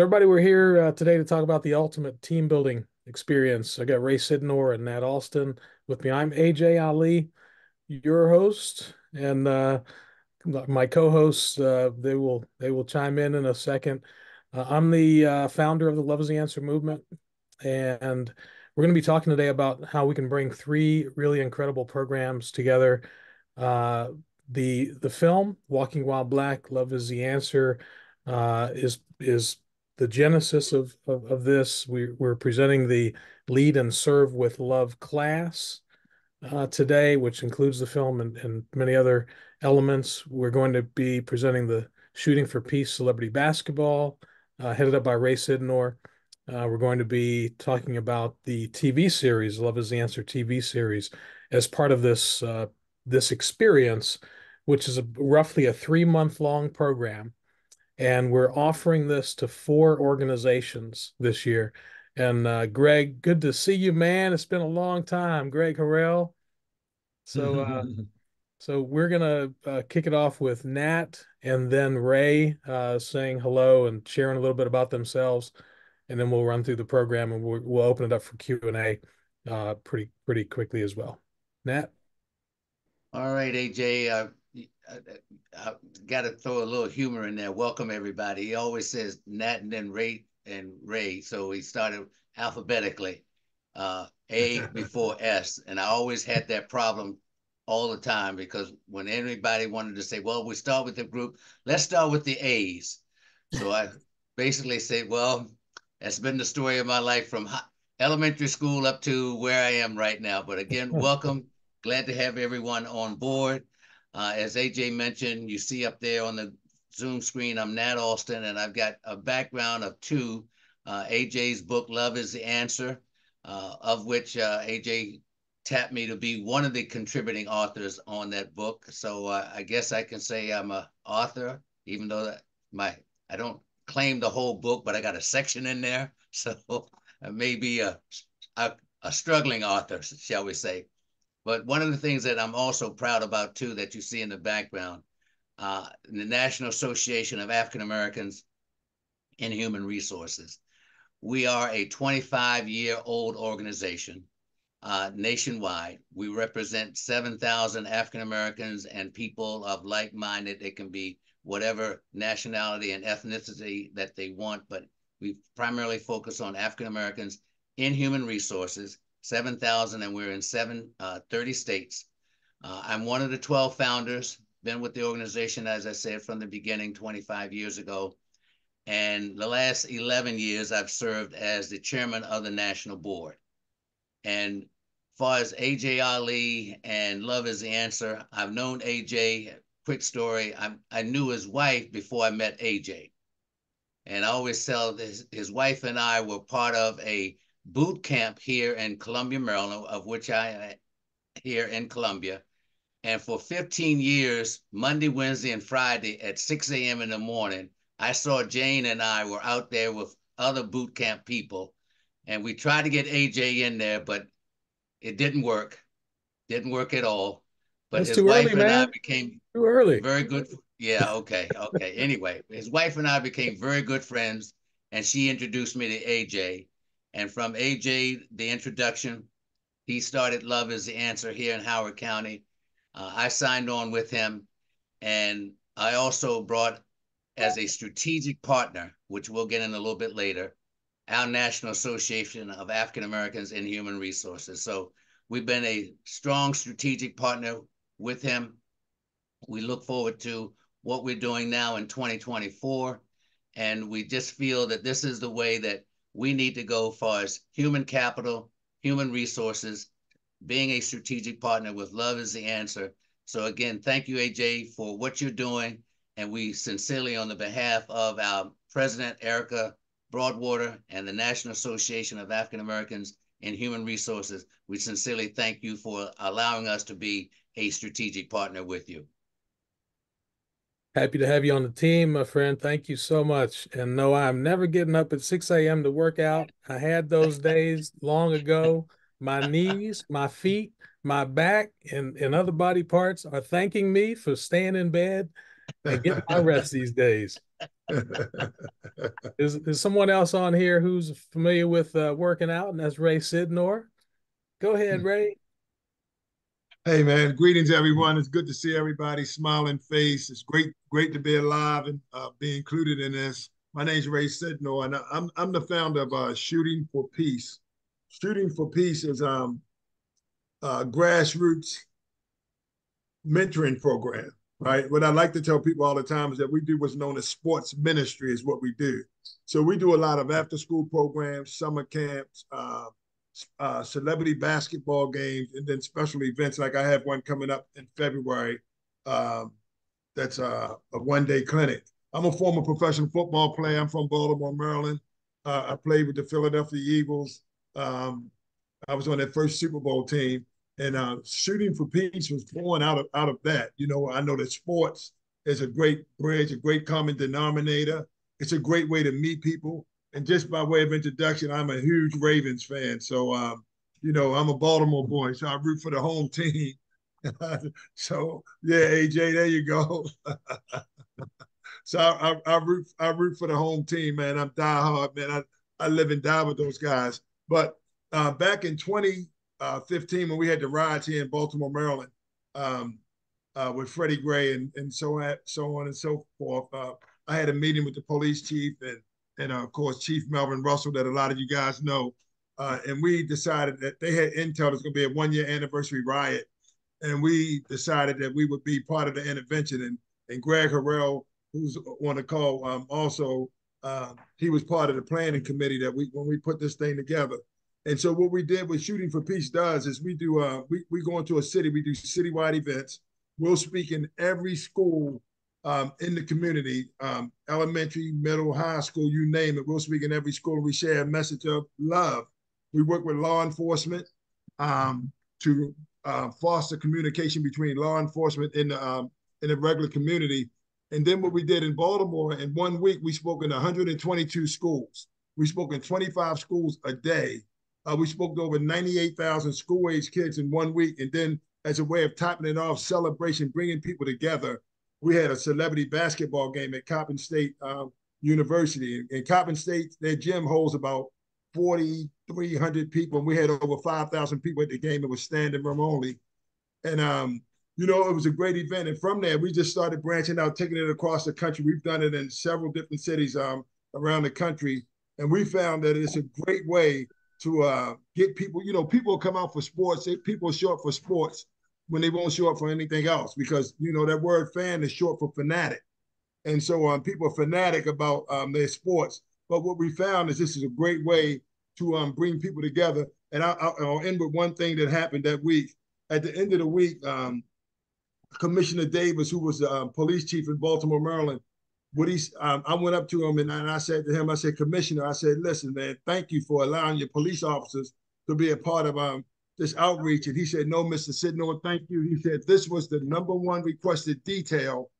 everybody, we're here uh, today to talk about the ultimate team building experience. I got Ray Sydnor and Nat Alston with me. I'm AJ Ali, your host, and uh, my co-hosts. Uh, they will they will chime in in a second. Uh, I'm the uh, founder of the Love Is the Answer movement, and we're going to be talking today about how we can bring three really incredible programs together. Uh, the the film Walking While Black, Love Is the Answer, is is the genesis of, of, of this. We, we're presenting the Lead and Serve with Love class uh, today, which includes the film and, and many other elements. We're going to be presenting the Shooting for Peace Celebrity Basketball, uh, headed up by Ray Sydnor. Uh, we're going to be talking about the TV series, Love is the Answer TV series, as part of this uh, this experience, which is a, roughly a three month long program and we're offering this to four organizations this year. And uh, Greg, good to see you, man. It's been a long time, Greg Harrell. So, uh, so we're gonna uh, kick it off with Nat and then Ray uh, saying hello and sharing a little bit about themselves, and then we'll run through the program and we'll, we'll open it up for Q and A uh, pretty pretty quickly as well. Nat. All right, AJ. I, I got to throw a little humor in there. Welcome everybody. He always says Nat and then Ray and Ray, so he started alphabetically, uh, A before S, and I always had that problem all the time because when anybody wanted to say, "Well, we start with the group, let's start with the A's," so I basically say, "Well, that's been the story of my life from elementary school up to where I am right now." But again, welcome. Glad to have everyone on board. Uh, as AJ mentioned, you see up there on the Zoom screen, I'm Nat Alston, and I've got a background of two. Uh, AJ's book, Love is the Answer, uh, of which uh, AJ tapped me to be one of the contributing authors on that book. So uh, I guess I can say I'm a author, even though my I don't claim the whole book, but I got a section in there. So maybe a, a, a struggling author, shall we say. But one of the things that I'm also proud about too, that you see in the background, uh, the National Association of African Americans in Human Resources. We are a 25 year old organization uh, nationwide. We represent 7,000 African Americans and people of like minded. It can be whatever nationality and ethnicity that they want, but we primarily focus on African Americans in human resources 7,000, and we're in seven, uh, 30 states. Uh, I'm one of the 12 founders, been with the organization, as I said, from the beginning 25 years ago. And the last 11 years, I've served as the chairman of the national board. And far as AJ Ali and Love is the Answer, I've known AJ. Quick story, I, I knew his wife before I met AJ. And I always tell his, his wife and I were part of a boot camp here in Columbia, Maryland, of which I am here in Columbia. And for 15 years, Monday, Wednesday, and Friday at 6 a.m. in the morning, I saw Jane and I were out there with other boot camp people. And we tried to get AJ in there, but it didn't work. Didn't work at all. But That's his too wife early, and man. I became Too early. very good. Yeah, okay, okay. anyway, his wife and I became very good friends, and she introduced me to AJ. And from AJ, the introduction, he started Love is the Answer here in Howard County. Uh, I signed on with him. And I also brought as a strategic partner, which we'll get in a little bit later, our National Association of African Americans in Human Resources. So we've been a strong strategic partner with him. We look forward to what we're doing now in 2024. And we just feel that this is the way that we need to go far as human capital, human resources, being a strategic partner with love is the answer. So again, thank you, AJ, for what you're doing. And we sincerely, on the behalf of our president, Erica Broadwater, and the National Association of African Americans in Human Resources, we sincerely thank you for allowing us to be a strategic partner with you. Happy to have you on the team, my friend. Thank you so much. And no, I'm never getting up at 6 a.m. to work out. I had those days long ago. My knees, my feet, my back, and, and other body parts are thanking me for staying in bed and getting my rest these days. is is someone else on here who's familiar with uh, working out, and that's Ray Sydnor? Go ahead, hmm. Ray. Hey man, greetings everyone. It's good to see everybody smiling face. It's great, great to be alive and uh, be included in this. My name is Ray Sydnor, and I'm I'm the founder of uh, Shooting for Peace. Shooting for Peace is um uh, grassroots mentoring program, right? What I like to tell people all the time is that we do what's known as sports ministry is what we do. So we do a lot of after school programs, summer camps, uh, uh, celebrity basketball games, and then special events. Like I have one coming up in February. Um, that's a, a one day clinic. I'm a former professional football player. I'm from Baltimore, Maryland. Uh, I played with the Philadelphia Eagles. Um, I was on that first Super Bowl team and uh, shooting for peace was born out of out of that. You know, I know that sports is a great bridge, a great common denominator. It's a great way to meet people. And just by way of introduction, I'm a huge Ravens fan. So, um, you know, I'm a Baltimore boy, so I root for the home team. so, yeah, AJ, there you go. so I, I, I, root I root for the home team, man. I'm diehard, man. I, I live and die with those guys. But uh, back in 20, uh, 15 when we had the riots here in Baltimore, Maryland, um, uh, with Freddie Gray and, and so on, so on and so forth. Uh, I had a meeting with the police chief and and uh, of course Chief Melvin Russell that a lot of you guys know, uh, and we decided that they had intel that's going to be a one year anniversary riot, and we decided that we would be part of the intervention. And and Greg Harrell, who's on the call, um, also uh, he was part of the planning committee that we when we put this thing together. And so what we did with Shooting for Peace does is we do uh we, we go into a city, we do citywide events. We'll speak in every school um, in the community, um, elementary, middle, high school, you name it. We'll speak in every school. We share a message of love. We work with law enforcement um, to uh, foster communication between law enforcement and the, um, in the regular community. And then what we did in Baltimore, in one week, we spoke in 122 schools. We spoke in 25 schools a day uh, we spoke to over 98,000 school age kids in one week. And then, as a way of topping it off, celebration, bringing people together, we had a celebrity basketball game at Coppin State um, University. In Coppin State, their gym holds about 4,300 people. And we had over 5,000 people at the game. It was standing room only. And, um, you know, it was a great event. And from there, we just started branching out, taking it across the country. We've done it in several different cities um, around the country. And we found that it's a great way to uh, get people. You know, people come out for sports. People show up for sports when they won't show up for anything else because you know that word fan is short for fanatic, and so um, people are fanatic about um, their sports. But what we found is this is a great way to um, bring people together. And I, will end with one thing that happened that week. At the end of the week, um, Commissioner Davis, who was the uh, police chief in Baltimore, Maryland, what he's um, I went up to him and, and I said to him, I said, Commissioner, I said, listen, man, thank you for allowing your police officers to be a part of um, this outreach. And he said, No, Mr. Sydnor, thank you. He said this was the number one requested detail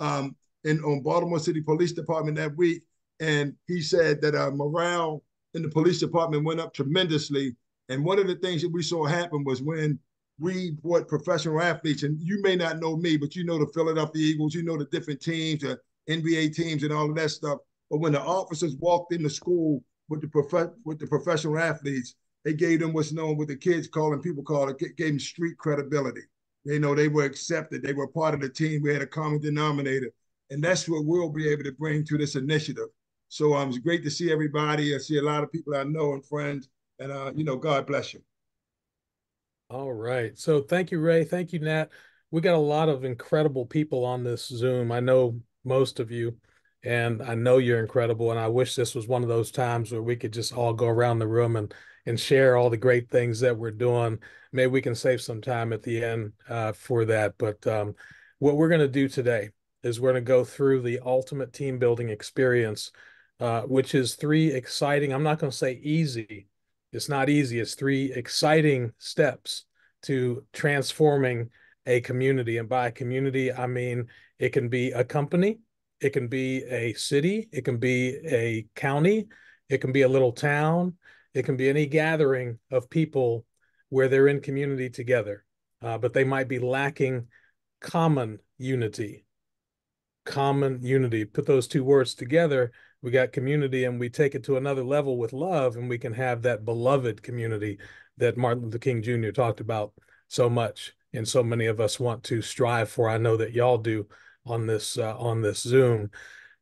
um, in on Baltimore City Police Department that week. And he said that uh, morale in the police department went up tremendously. And one of the things that we saw happen was when we brought professional athletes, and you may not know me, but you know the Philadelphia Eagles, you know the different teams, the NBA teams and all of that stuff. But when the officers walked into school with the prof- with the professional athletes, they gave them what's known what the kids call and people call it, gave them street credibility. They know, they were accepted. They were part of the team. We had a common denominator. And that's what we'll be able to bring to this initiative. So um, it's great to see everybody. I see a lot of people I know and friends. And, uh, you know, God bless you. All right. So thank you, Ray. Thank you, Nat. We got a lot of incredible people on this Zoom. I know most of you. And I know you're incredible. And I wish this was one of those times where we could just all go around the room and and share all the great things that we're doing. Maybe we can save some time at the end uh, for that. But um, what we're going to do today is we're going to go through the ultimate team building experience, uh, which is three exciting, I'm not going to say easy, it's not easy, it's three exciting steps to transforming a community. And by community, I mean it can be a company, it can be a city, it can be a county, it can be a little town, it can be any gathering of people where they're in community together, uh, but they might be lacking common unity. common unity. Put those two words together, we got community, and we take it to another level with love, and we can have that beloved community that Martin Luther King Jr. talked about so much, and so many of us want to strive for. I know that y'all do on this uh, on this Zoom.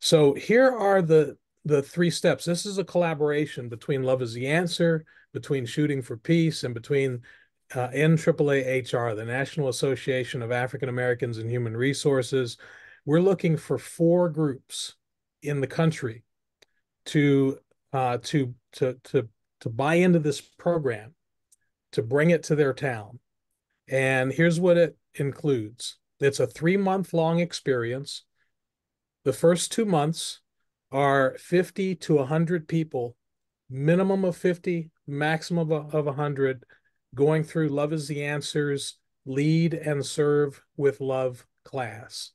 So here are the the three steps. This is a collaboration between Love is the Answer, between Shooting for Peace, and between uh, NAAAHR, the National Association of African Americans in Human Resources. We're looking for four groups in the country to uh, to to to to buy into this program, to bring it to their town. And here's what it includes: it's a three month long experience. The first two months are 50 to 100 people, minimum of 50, maximum of, of 100, going through Love is the Answers Lead and Serve with Love class.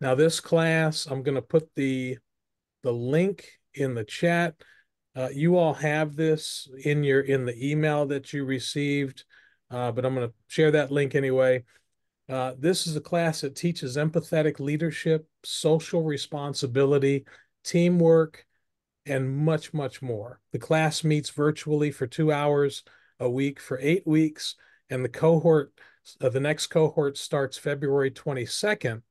Now, this class, I'm going to put the, the link in the chat. Uh, you all have this in your in the email that you received, uh, but I'm going to share that link anyway. Uh, this is a class that teaches empathetic leadership, social responsibility, teamwork, and much, much more. The class meets virtually for two hours a week for eight weeks, and the cohort, uh, the next cohort starts February 22nd.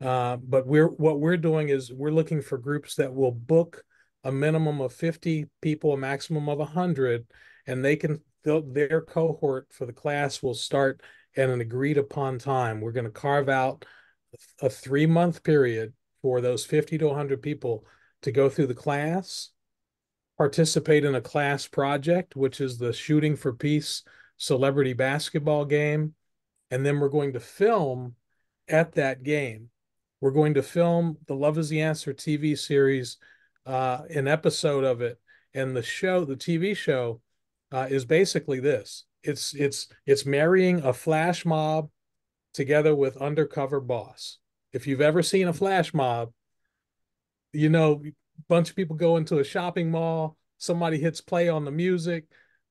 Uh, but we're what we're doing is we're looking for groups that will book a minimum of 50 people, a maximum of 100, and they can their cohort for the class will start at an agreed upon time. We're going to carve out a three month period for those 50 to 100 people to go through the class, participate in a class project, which is the Shooting for Peace celebrity basketball game. And then we're going to film at that game. We're going to film the Love is the Answer TV series, uh, an episode of it. And the show, the TV show, uh, is basically this it's it's it's marrying a flash mob together with undercover boss. If you've ever seen a flash mob, you know, bunch of people go into a shopping mall, somebody hits play on the music,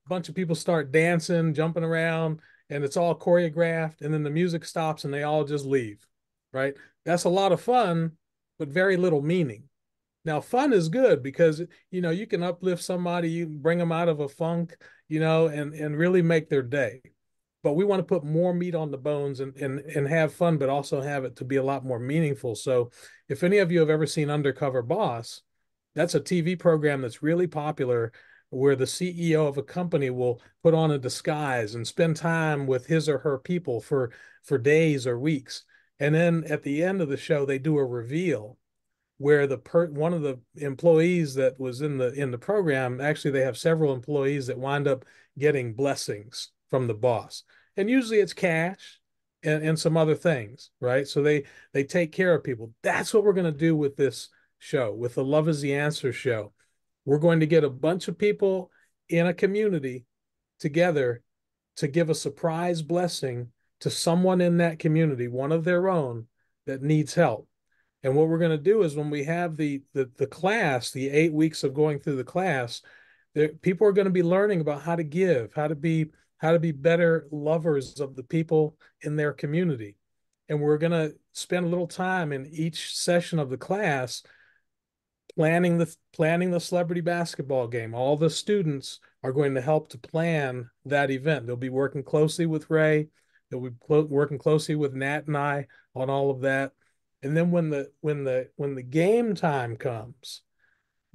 bunch of people start dancing, jumping around, and it's all choreographed, and then the music stops and they all just leave. Right? That's a lot of fun, but very little meaning. Now, fun is good because you know you can uplift somebody, you bring them out of a funk, you know, and and really make their day. But we want to put more meat on the bones and and and have fun, but also have it to be a lot more meaningful. So, if any of you have ever seen Undercover Boss, that's a TV program that's really popular where the CEO of a company will put on a disguise and spend time with his or her people for for days or weeks. And then at the end of the show, they do a reveal where the per one of the employees that was in the in the program actually they have several employees that wind up getting blessings from the boss. And usually it's cash and, and some other things right? So they they take care of people. That's what we're going to do with this show with the love is the answer show. We're going to get a bunch of people in a community together to give a surprise blessing to someone in that community one of their own that needs help. And what we're going to do is when we have the, the the class, the eight weeks of going through the class, there, people are going to be learning about how to give, how to be how to be better lovers of the people in their community. And we're going to spend a little time in each session of the class planning the planning the celebrity basketball game. All the students are going to help to plan that event. They'll be working closely with Ray. They'll be working closely with Nat and I on all of that and then when the when the when the game time comes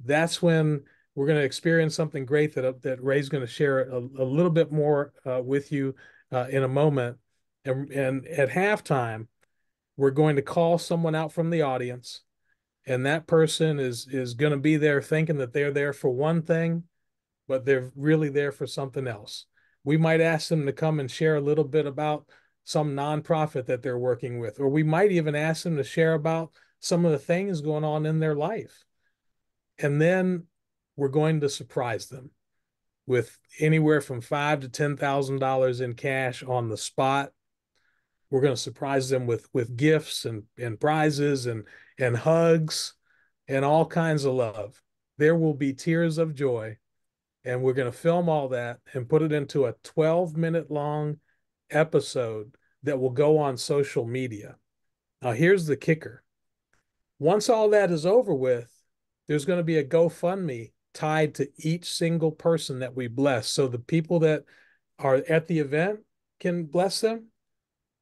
that's when we're going to experience something great that that ray's going to share a, a little bit more uh, with you uh, in a moment and and at halftime we're going to call someone out from the audience and that person is is going to be there thinking that they're there for one thing but they're really there for something else we might ask them to come and share a little bit about some nonprofit that they're working with, or we might even ask them to share about some of the things going on in their life. And then we're going to surprise them with anywhere from five to ten thousand dollars in cash on the spot. We're going to surprise them with with gifts and and prizes and and hugs and all kinds of love. There will be tears of joy, and we're going to film all that and put it into a 12 minute long episode that will go on social media. Now, here's the kicker Once all that is over with, there's going to be a GoFundMe tied to each single person that we bless. So the people that are at the event can bless them,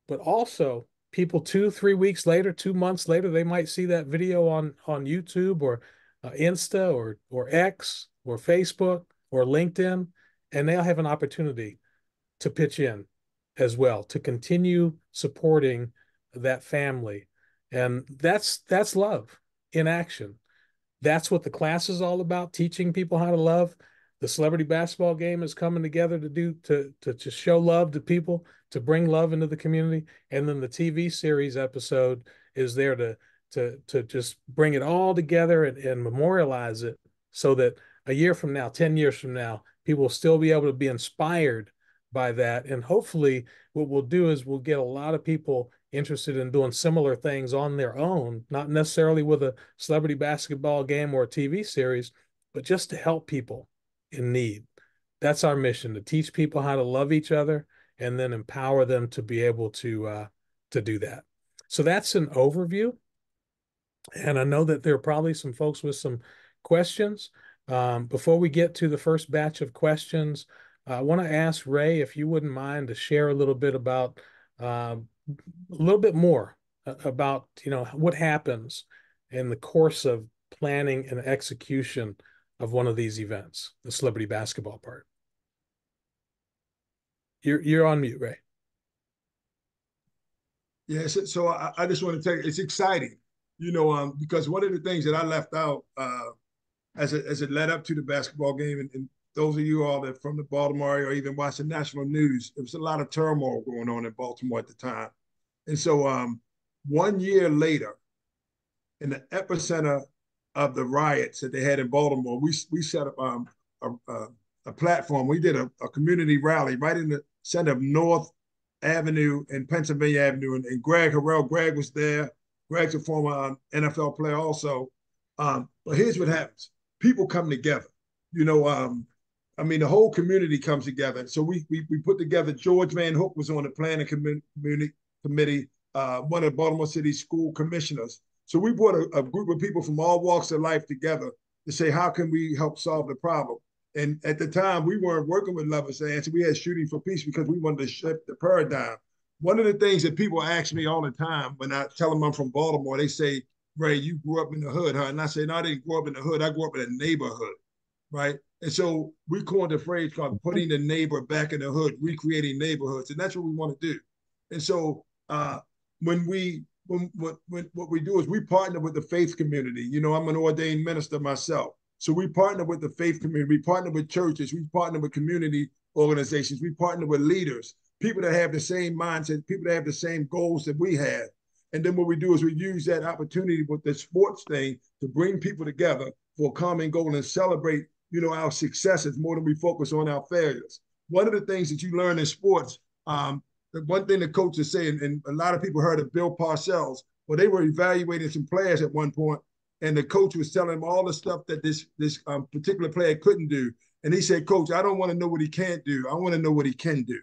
but also people two, three weeks later, two months later, they might see that video on on YouTube or uh, Insta or or X or Facebook or LinkedIn, and they'll have an opportunity to pitch in as well to continue supporting that family, and that's that's love in action. That's what the class is all about: teaching people how to love. The celebrity basketball game is coming together to do to to to show love to people, to bring love into the community, and then the TV series episode is there to to to just bring it all together and, and memorialize it so that a year from now, 10 years from now, people will still be able to be inspired by that. And hopefully, what we'll do is we'll get a lot of people interested in doing similar things on their own, not necessarily with a celebrity basketball game or a TV series, but just to help people in need. That's our mission to teach people how to love each other and then empower them to be able to uh, to do that. So that's an overview. And I know that there are probably some folks with some questions. Um, before we get to the first batch of questions, I want to ask Ray if you wouldn't mind to share a little bit about uh, a little bit more about you know what happens in the course of planning and execution of one of these events, the celebrity basketball part. You're you're on mute, Ray. Yes, yeah, so, so I, I, just want to tell you, it's exciting, you know, um, because one of the things that I left out uh, as it as it led up to the basketball game, and, and those of you all that from the Baltimore or even watch the national news, there was a lot of turmoil going on in Baltimore at the time. And so um, one year later, in the epicenter of the riots that they had in Baltimore, we, we set up um, a, a, a, platform. We did a, a, community rally right in the center of North Avenue and Pennsylvania Avenue. And, and Greg Harrell, Greg was there. Greg's a former um, NFL player also. Um, but here's what happens people come together. You know, um, I mean, the whole community comes together. So we we, we put together. George Van Hook was on the planning community committee, uh, one of Baltimore City school commissioners. So we brought a, a, group of people from all walks of life together to say, how can we help solve the problem? And at the time, we weren't working with Lovers and Answer. We had Shooting for Peace because we wanted to shift the paradigm. One of the things that people ask me all the time when I tell them I'm from Baltimore, they say, Ray, you grew up in the hood, huh? And I say, no, I didn't grow up in the hood. I grew up in a neighborhood, right? And so we coined a phrase called putting the neighbor back in the hood, recreating neighborhoods. And that's what we want to do. And so uh, when we when, when, what we do is we partner with the faith community. You know, I'm an ordained minister myself. So we partner with the faith community. We partner with churches. We partner with community organizations. We partner with leaders, people that have the same mindset, people that have the same goals that we have. And then what we do is we use that opportunity with the sports thing to bring people together for a common goal and celebrate you know, our successes more than we focus on our failures. One of the things that you learn in sports, um, one thing the coaches say, and, and a lot of people heard of Bill Parcells, well, they were evaluating some players at one point, and the coach was telling them all the stuff that this this um, particular player couldn't do. And he said, Coach, I don't want to know what he can't do. I want to know what he can do.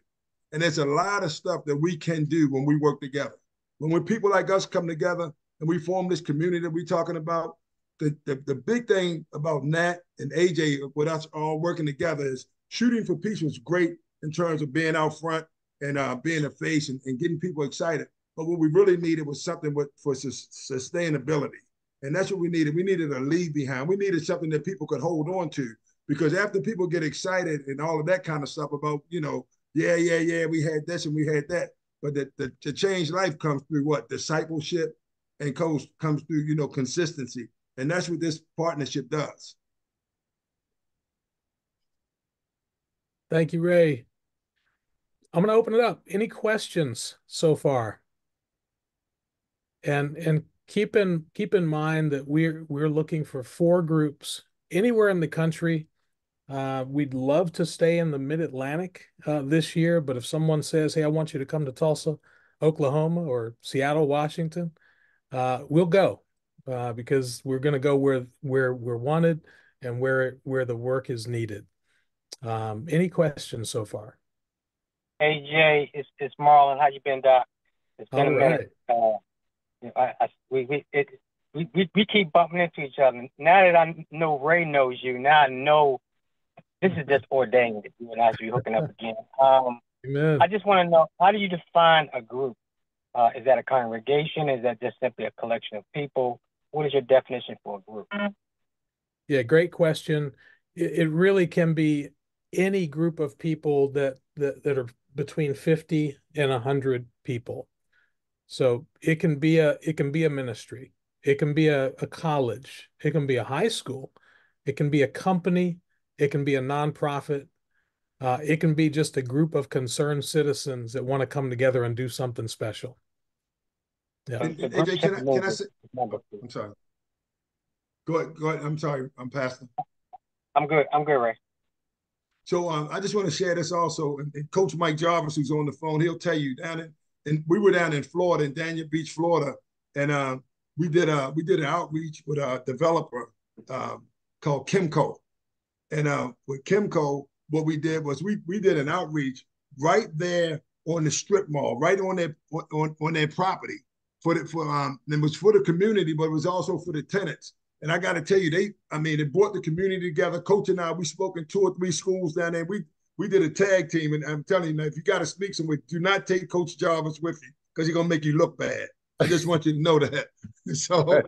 And there's a lot of stuff that we can do when we work together. When when people like us come together and we form this community that we're talking about, the, the, the big thing about Nat and AJ with us all working together is shooting for peace was great in terms of being out front and uh, being a face and, and, getting people excited. But what we really needed was something with, for sustainability. And that's what we needed. We needed a lead behind. We needed something that people could hold on to. Because after people get excited and all of that kind of stuff about, you know, yeah, yeah, yeah, we had this and we had that. But the, the, the change life comes through what? Discipleship and comes, comes through, you know, consistency. And that's what this partnership does. Thank you, Ray. I'm going to open it up. Any questions so far? And and keep in keep in mind that we're we're looking for four groups anywhere in the country. Uh, we'd love to stay in the Mid Atlantic uh, this year, but if someone says, "Hey, I want you to come to Tulsa, Oklahoma, or Seattle, Washington," uh, we'll go uh, because we're going to go where where we're wanted and where where the work is needed. Um, any questions so far? Hey Jay, it's it's Marlon. How you been, Doc? It's been All a minute. Right. Uh, I, I, we we it, we, we, we keep bumping into each other. Now that I know Ray knows you, now I know this is just ordained that you and I should be hooking up again. Um, Amen. I just want to know how do you define a group? Uh, is that a congregation? Is that just simply a collection of people? What is your definition for a group? Yeah, great question. It, it really can be any group of people that that, that are between 50 and 100 people. So it can be a it can be a ministry. It can be a, a college. It can be a high school. It can be a company. It can be a nonprofit. Uh, it can be just a group of concerned citizens that want to come together and do something special. Yeah. And- The and group AJ, can I, type can I movement say, is number two. I'm sorry. Go ahead, go ahead. I'm sorry, I'm passing. I'm good. I'm good, Ray. So um, I just want to share this also. And, and Coach Mike Jarvis, who's on the phone, he'll tell you down in, and we were down in Florida, in Dania Beach, Florida, and um, we did a we did an outreach with a developer um, called Kimco, and uh, with Kimco, what we did was we we did an outreach right there on the strip mall, right on their on on their property for the for um it was for the community, but it was also for the tenants. And I got to tell you, they, I mean, it brought the community together. Coach and I, we spoke in two or three schools down there. We we did a tag team, and I'm telling you, now, if you got to speak somewhere, do not take Coach Jarvis with you because he's gonna make you look bad. I just want you to know that. So,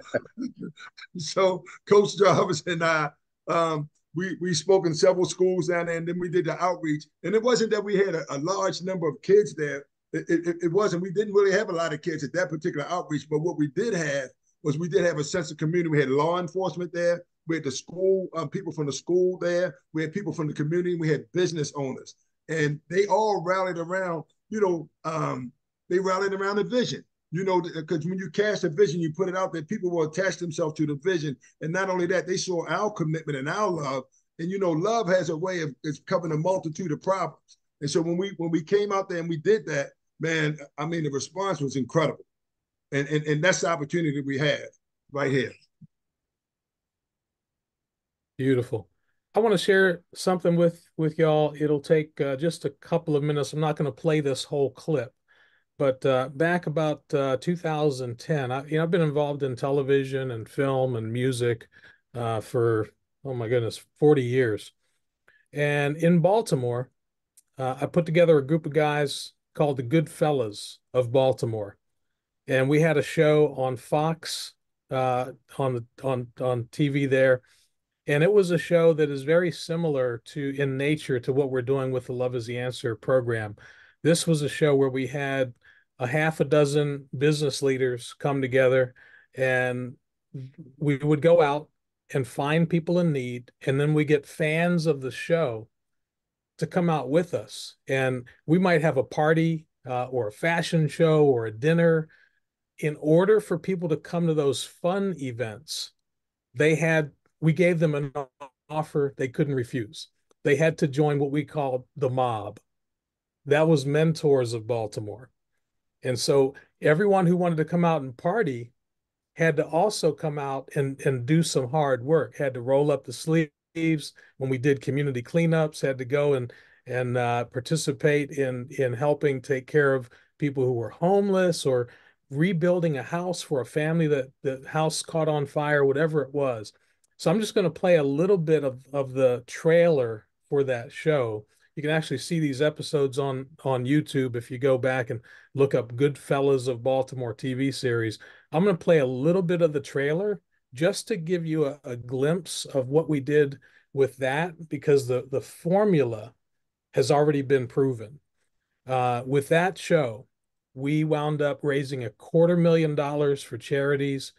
so Coach Jarvis and I, um, we we spoke in several schools down there, and then we did the outreach. And it wasn't that we had a, a large number of kids there. It, it, it wasn't. We didn't really have a lot of kids at that particular outreach. But what we did have was we did have a sense of community. We had law enforcement there. We had the school um, people from the school there. We had people from the community. We had business owners, and they all rallied around. You know, um, they rallied around the vision. You know, because when you cast a vision, you put it out there. People will attach themselves to the vision, and not only that, they saw our commitment and our love. And you know, love has a way of it's covering a multitude of problems. And so when we when we came out there and we did that, man, I mean, the response was incredible. And and, and that's the opportunity we have right here. Beautiful. I want to share something with with y'all. It'll take uh, just a couple of minutes. I'm not going to play this whole clip, but uh, back about uh, 2010, I, you know, I've been involved in television and film and music uh, for oh my goodness, 40 years. And in Baltimore, uh, I put together a group of guys called the Good Fellas of Baltimore, and we had a show on Fox uh, on the on on TV there. And it was a show that is very similar to in nature to what we're doing with the Love is the Answer program. This was a show where we had a half a dozen business leaders come together and we would go out and find people in need. And then we get fans of the show to come out with us. And we might have a party uh, or a fashion show or a dinner in order for people to come to those fun events they had we gave them an offer they couldn't refuse. They had to join what we called the mob. That was mentors of Baltimore. And so everyone who wanted to come out and party had to also come out and, and do some hard work, had to roll up the sleeves when we did community cleanups, had to go and and uh, participate in in helping take care of people who were homeless or rebuilding a house for a family that the house caught on fire, whatever it was. So I'm just going to play a little bit of, of the trailer for that show. You can actually see these episodes on on YouTube if you go back and look up Goodfellas of Baltimore TV series. I'm going to play a little bit of the trailer just to give you a, a glimpse of what we did with that because the the formula has already been proven. Uh, with that show, we wound up raising a quarter million dollars for charities.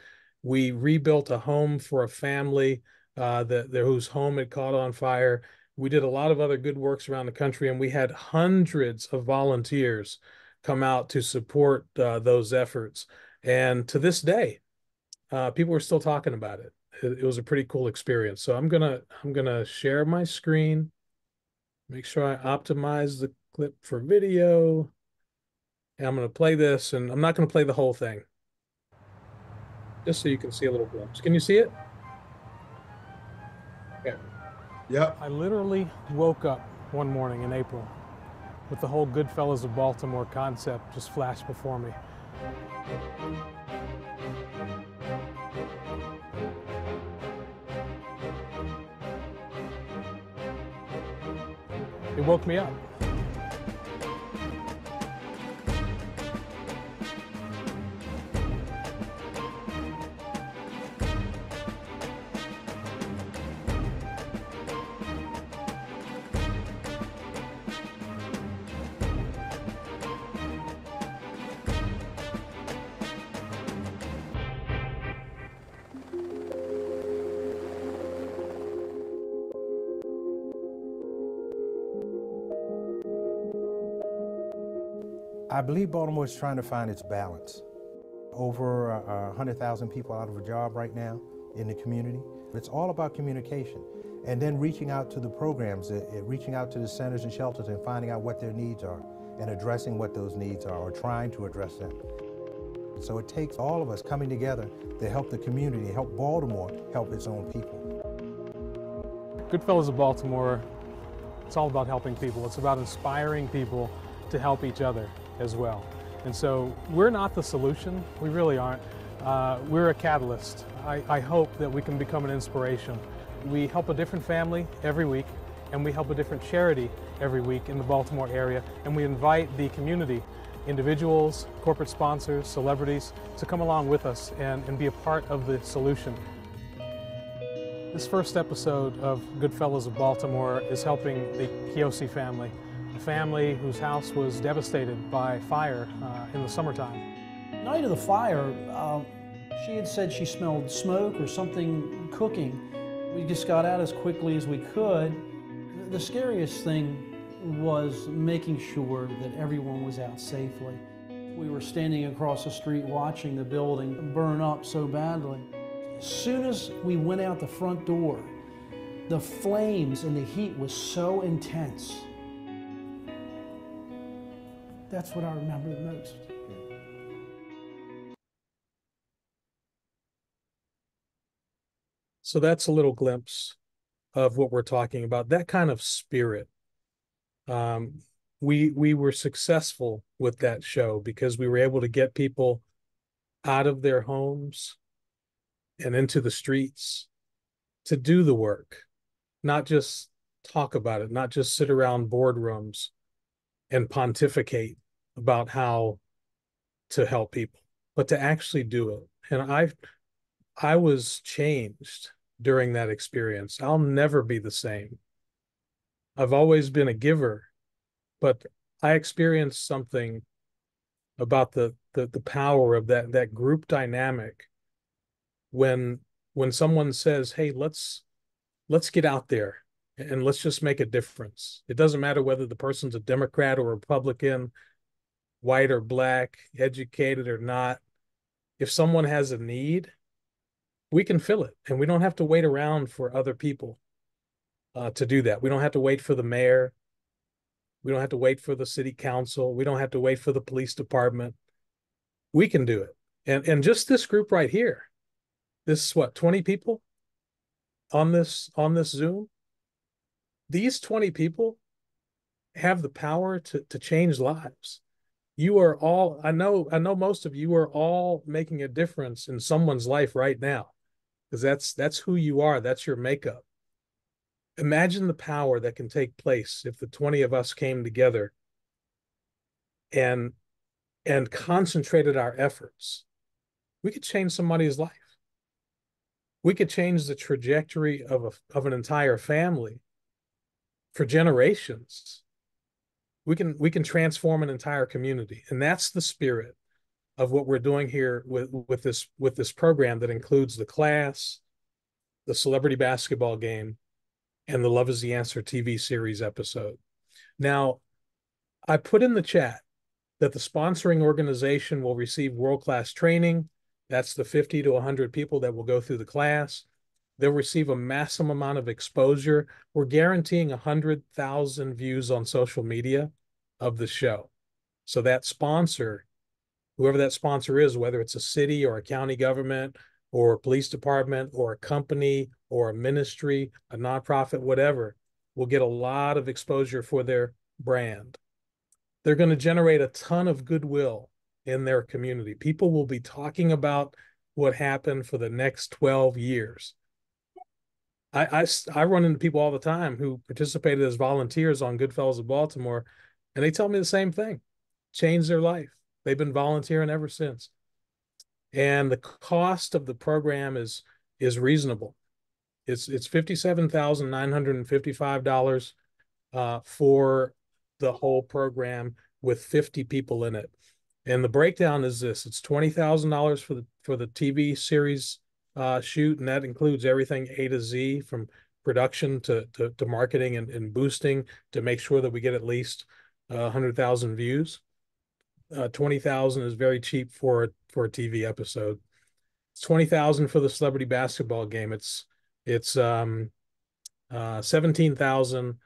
We rebuilt a home for a family uh, that, whose home had caught on fire. We did a lot of other good works around the country, and we had hundreds of volunteers come out to support uh, those efforts. And to this day, uh, people are still talking about it. it. It was a pretty cool experience. So I'm gonna I'm gonna share my screen. Make sure I optimize the clip for video and I'm going to play this, and I'm not going to play the whole thing, just so you can see a little glimpse. Can you see it? Yeah. Yep. I literally woke up one morning in April with the whole Goodfellas of Baltimore concept just flashed before me. It woke me up. I believe Baltimore is trying to find its balance. Over uh, 100,000 people out of a job right now in the community. It's all about communication and then reaching out to the programs, uh, uh, reaching out to the centers and shelters and finding out what their needs are and addressing what those needs are or trying to address them. So it takes all of us coming together to help the community, help Baltimore help its own people. Goodfellas of Baltimore, it's all about helping people. It's about inspiring people to help each other as well. And so we're not the solution, we really aren't. Uh, we're a catalyst. I, I hope that we can become an inspiration. We help a different family every week, and we help a different charity every week in the Baltimore area, and we invite the community, individuals, corporate sponsors, celebrities, to come along with us and, and be a part of the solution. This first episode of Goodfellas of Baltimore is helping the Kiosi family a family whose house was devastated by fire uh, in the summertime. Night of the fire, uh, she had said she smelled smoke or something cooking. We just got out as quickly as we could. The scariest thing was making sure that everyone was out safely. We were standing across the street watching the building burn up so badly. As soon as we went out the front door, the flames and the heat was so intense that's what I remember the most. So that's a little glimpse of what we're talking about. That kind of spirit. Um, we we were successful with that show because we were able to get people out of their homes and into the streets to do the work, not just talk about it, not just sit around boardrooms and pontificate about how to help people, but to actually do it. And I I was changed during that experience. I'll never be the same. I've always been a giver, but I experienced something about the the, the power of that that group dynamic when when someone says, "Hey, let's let's get out there and let's just make a difference. It doesn't matter whether the person's a Democrat or Republican, white or black, educated or not. If someone has a need, we can fill it and we don't have to wait around for other people uh, to do that. We don't have to wait for the mayor. We don't have to wait for the city council. We don't have to wait for the police department. We can do it. And and just this group right here, this is what 20 people on this on this Zoom these 20 people have the power to to change lives. You are all i know i know most of you are all making a difference in someone's life right now because that's that's who you are. That's your makeup. Imagine the power that can take place if the 20 of us came together and and concentrated our efforts. We could change somebody's life. We could change the trajectory of a, of an entire family for generations we can we can transform an entire community. And that's the spirit of what we're doing here with with this with this program that includes the class the celebrity basketball game and the love is the answer tv series episode. Now i put in the chat that the sponsoring organization will receive world-class training. That's the 50 to 100 people that will go through the class They'll receive a massive amount of exposure. We're guaranteeing 100,000 views on social media of the show. So that sponsor, whoever that sponsor is, whether it's a city or a county government or a police department or a company or a ministry, a nonprofit, whatever, will get a lot of exposure for their brand. They're going to generate a ton of goodwill in their community. People will be talking about what happened for the next 12 years I, I, I run into people all the time who participated as volunteers on Goodfellas of Baltimore, and they tell me the same thing. Changed their life. They've been volunteering ever since. And the cost of the program is is reasonable. It's it's fifty seven thousand nine hundred and fifty five dollars uh, for the whole program with fifty people in it. And the breakdown is this: it's twenty thousand dollars for the for the TV series uh, shoot, and that includes everything A to Z from production to to, to marketing and, and boosting to make sure that we get at least uh, hundred thousand views. Uh, twenty thousand is very cheap for for a TV episode. It's twenty thousand for the celebrity basketball game. It's it's um, uh, seventeen thousand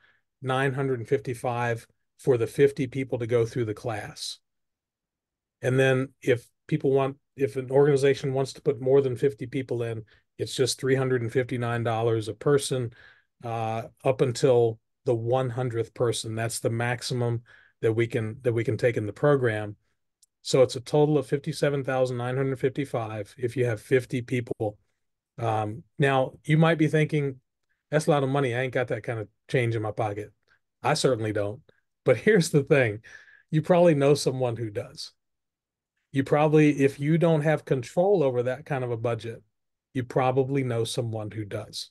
nine hundred and fifty five for the fifty people to go through the class. And then if people want, if an organization wants to put more than 50 people in, it's just $359 a person uh, up until the 100th person. That's the maximum that we can that we can take in the program. So it's a total of 57,955 if you have 50 people. Um, now you might be thinking, that's a lot of money. I ain't got that kind of change in my pocket. I certainly don't. But here's the thing you probably know someone who does you probably if you don't have control over that kind of a budget you probably know someone who does.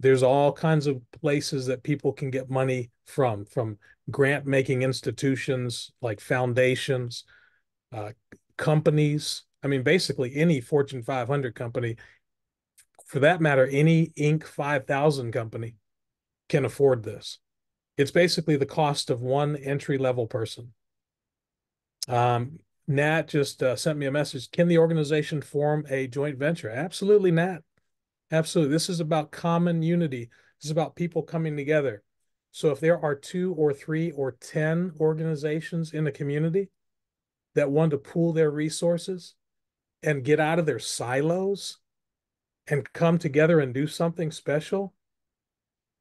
There's all kinds of places that people can get money from from grant making institutions like foundations uh, companies. I mean basically any fortune 500 company for that matter any inc 5000 company can afford this. It's basically the cost of one entry level person. Um, Nat just uh, sent me a message. Can the organization form a joint venture? Absolutely, Nat. Absolutely. This is about common unity. This is about people coming together. So if there are two or three or 10 organizations in a community that want to pool their resources and get out of their silos and come together and do something special,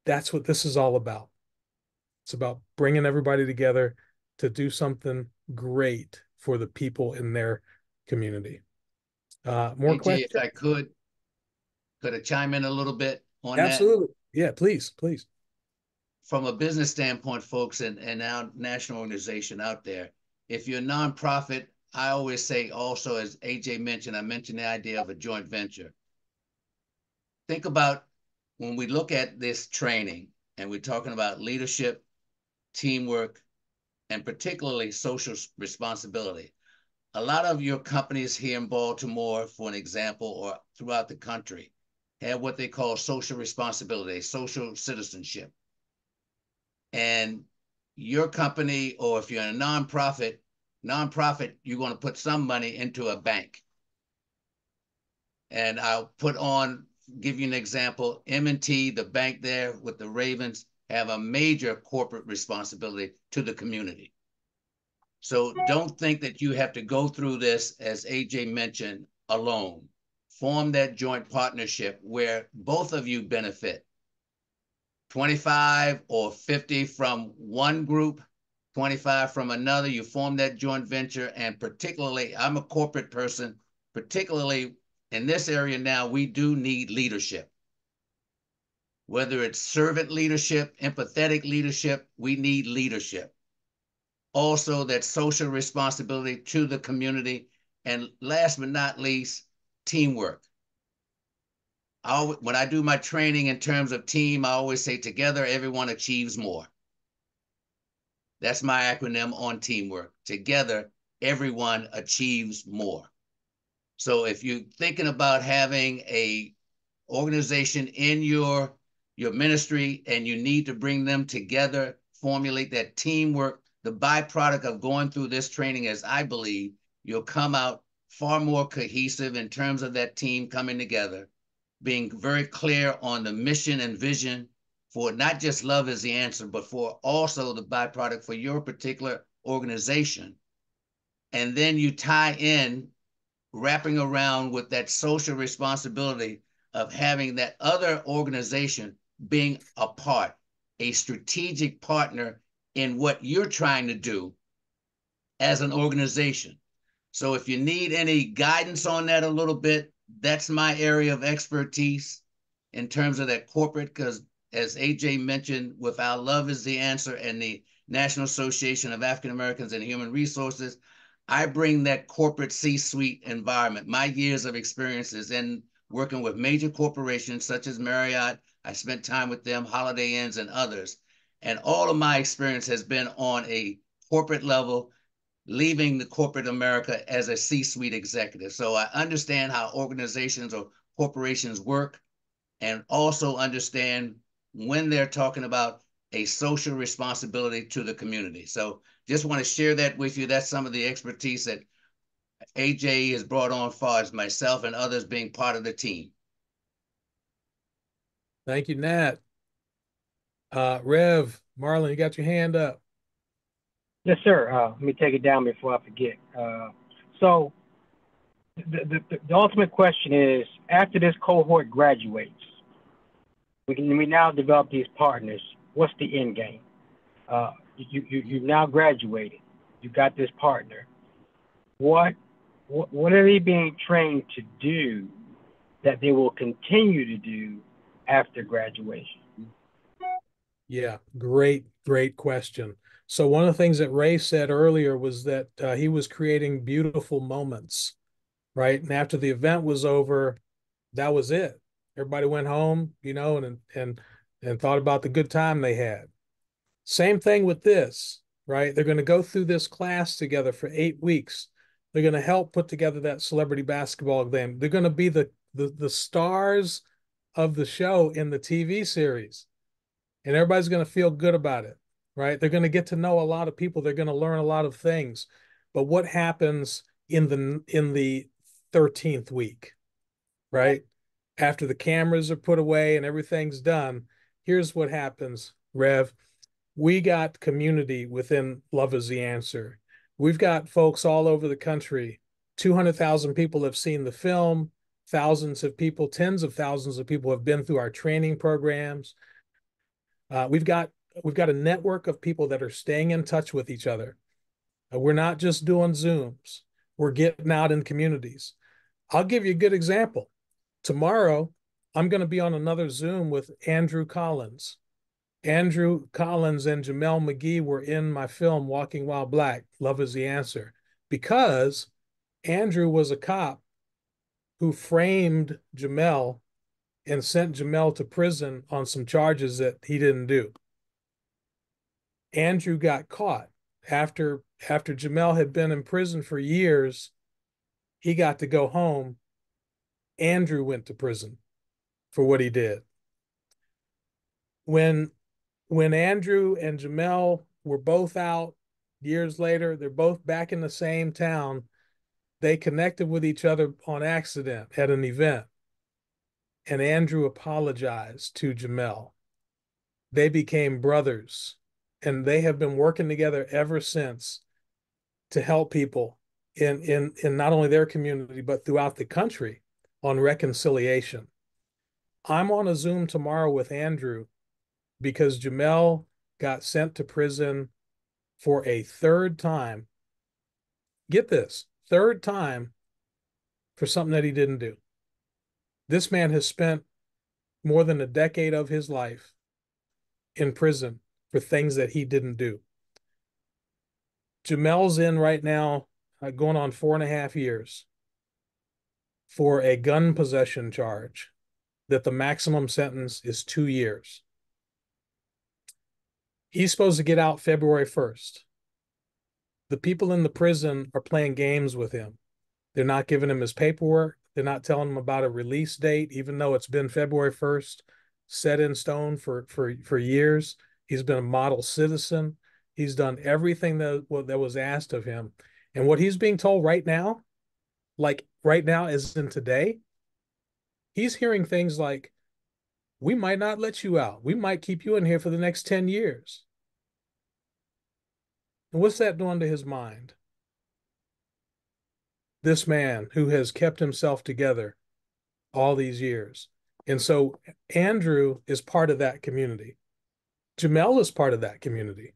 that's what this is all about. It's about bringing everybody together to do something great for the people in their community. Uh, more questions? If I could, could I chime in a little bit on Absolutely. that? Yeah, please, please. From a business standpoint, folks, and, and our national organization out there, if you're a nonprofit, I always say also, as AJ mentioned, I mentioned the idea of a joint venture. Think about when we look at this training and we're talking about leadership, teamwork, and particularly social responsibility. A lot of your companies here in Baltimore, for an example, or throughout the country, have what they call social responsibility, social citizenship. And your company, or if you're in a nonprofit, nonprofit, you're going to put some money into a bank. And I'll put on, give you an example, M&T, the bank there with the Ravens, have a major corporate responsibility to the community. So don't think that you have to go through this, as AJ mentioned, alone. Form that joint partnership where both of you benefit. 25 or 50 from one group, 25 from another. You form that joint venture. And particularly, I'm a corporate person, particularly in this area now, we do need leadership whether it's servant leadership, empathetic leadership, we need leadership. Also, that social responsibility to the community. And last but not least, teamwork. I, when I do my training in terms of team, I always say together, everyone achieves more. That's my acronym on teamwork. Together, everyone achieves more. So if you're thinking about having a organization in your your ministry and you need to bring them together, formulate that teamwork. The byproduct of going through this training is, I believe, you'll come out far more cohesive in terms of that team coming together, being very clear on the mission and vision for not just love is the answer, but for also the byproduct for your particular organization. And then you tie in wrapping around with that social responsibility of having that other organization being a part, a strategic partner in what you're trying to do as an organization. So if you need any guidance on that a little bit, that's my area of expertise. in terms of that corporate, because as AJ mentioned, with our Love is the Answer and the National Association of African Americans and Human Resources, I bring that corporate C-suite environment. My years of experiences in working with major corporations such as Marriott, I spent time with them, Holiday Inns and others. And all of my experience has been on a corporate level, leaving the corporate America as a C-suite executive. So I understand how organizations or corporations work and also understand when they're talking about a social responsibility to the community. So just want to share that with you. That's some of the expertise that AJ has brought on far as myself and others being part of the team. Thank you, Nat. Uh, Rev, Marlon, you got your hand up. Yes, sir. Uh, let me take it down before I forget. Uh, so the, the, the ultimate question is, after this cohort graduates, we can we now develop these partners. What's the end game? Uh, you, you, you now graduated. You got this partner. What, what, what are they being trained to do that they will continue to do after graduation? Yeah, great, great question. So one of the things that Ray said earlier was that uh, he was creating beautiful moments, right? And after the event was over, that was it. Everybody went home, you know, and and and thought about the good time they had. Same thing with this, right? They're going to go through this class together for eight weeks. They're going to help put together that celebrity basketball game. They're going to be the the the stars of the show in the TV series. And everybody's going to feel good about it, right? They're going to get to know a lot of people. They're going to learn a lot of things. But what happens in the in the 13th week, right? After the cameras are put away and everything's done, here's what happens, Rev. We got community within Love is the Answer. We've got folks all over the country. 200,000 people have seen the film thousands of people, tens of thousands of people have been through our training programs. Uh, we've got we've got a network of people that are staying in touch with each other. Uh, we're not just doing Zooms. We're getting out in communities. I'll give you a good example. Tomorrow, I'm going to be on another Zoom with Andrew Collins. Andrew Collins and Jamel McGee were in my film Walking While Black, Love is the Answer, because Andrew was a cop who framed Jamel and sent Jamel to prison on some charges that he didn't do. Andrew got caught after after Jamel had been in prison for years. He got to go home. Andrew went to prison for what he did. When when Andrew and Jamel were both out years later, they're both back in the same town they connected with each other on accident at an event. And Andrew apologized to Jamel. They became brothers and they have been working together ever since to help people in, in, in not only their community, but throughout the country on reconciliation. I'm on a Zoom tomorrow with Andrew because Jamel got sent to prison for a third time. Get this third time for something that he didn't do. This man has spent more than a decade of his life in prison for things that he didn't do. Jamel's in right now, uh, going on four and a half years for a gun possession charge that the maximum sentence is two years. He's supposed to get out February 1st the people in the prison are playing games with him. They're not giving him his paperwork. They're not telling him about a release date, even though it's been February 1st, set in stone for for for years. He's been a model citizen. He's done everything that that was asked of him. And what he's being told right now, like right now as in today, he's hearing things like, we might not let you out. We might keep you in here for the next 10 years. And what's that doing to his mind? This man who has kept himself together all these years. And so Andrew is part of that community. Jamel is part of that community.